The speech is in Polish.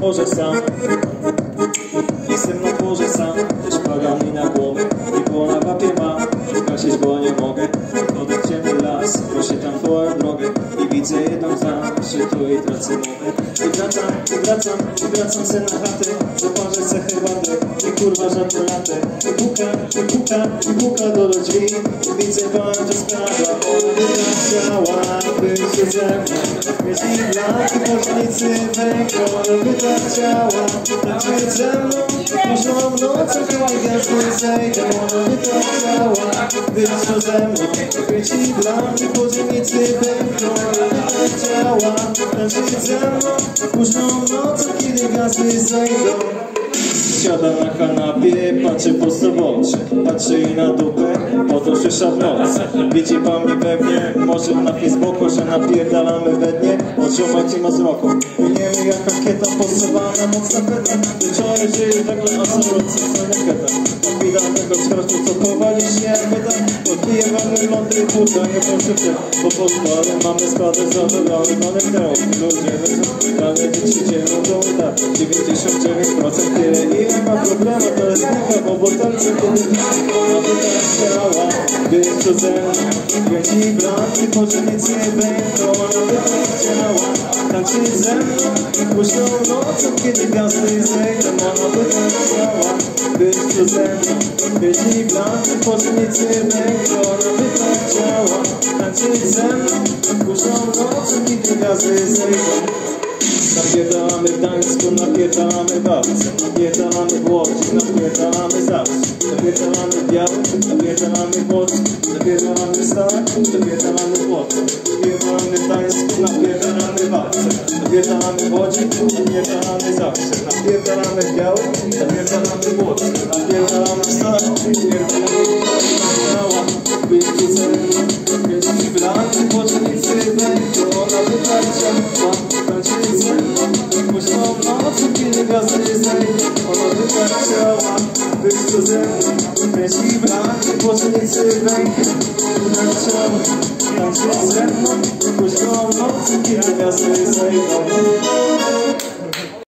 Może. Las Proszę tam twoją drogę I widzę jedną zawsze tu i tracę mowę. I wracam, i wracam, i wracam se na chatę Zaparzę se herbatę I kurwa żadne latę I puka, i puka, i puka do drzwi I widzę bardzo sprawa Ona by chciała być ze mną Jeśli laki pożnicy węgro Ona by tak chciała tańczyć ze mną Późną nocą gwiazdy zejdą tak chciała być tu ze mną Jeśli laki pożnicy węgro Ona by tak chciała tańczyć ze mną nocą kiedy gwiazdy zejdą. Siada na kanapie, patrzy prosto w oczy Patrzy jej na dupę, szysza w nocy Widzi pan mnie we mnie, może na Facebooku Że napierdalamy we dnie, otrzymać ma z roku. Wiemy jak rakieta, posuwana mocna feta Wieczory żyje nagle, a rocy co nieketa Popida tego skrostu, co powali się jak beta Podbije mamy Londry, kurwa, nie poszybcie Po polsku, ale mamy składy zadowolony Mamy teraz, ludzie, ale dzieci dzieją to tak. 99% tyle i nie ma problemu, to jest nieba, bo butelce kiedy ona by tak chciała Być tu ze kręci blanki, pożenicy będą Ona by tak chciała tańczyć ze mną Późną nocą, kiedy gwiazdy Ona by tak chciała być tu ze mną Kręci blanki, pożenicy będą tak chciała tańczyć ze mną Późną nocą, kiedy gwiazdy zejdą Napierdalamy w Gdańsku, napierdalamy w Babce Napierdalamy w Łodzi, napierdalamy zawsze Napierdalamy w Białym, napierdalamy w Łodzi Napierdalamy w Stanach, napierdalamy w Łodzi Napierdalamy w Gdańsku, napierdalamy w Babce Napierdalamy w Łodzi, napierdalamy zawsze Napierdalamy w Białym, napierdalamy w Łodzi Napierdalamy w Stanach, napierdalamy w Łodzi ze mną Jeśli blanki, pocznicy będą Ona by tak chciała tańczyć ze mną Późną nocą, kiedy gwiazdy zejdą Ona by tak chciała być tu ze mną Jeśli blanki, pocznicy będą Tak chciała tańczyć ze mną Późną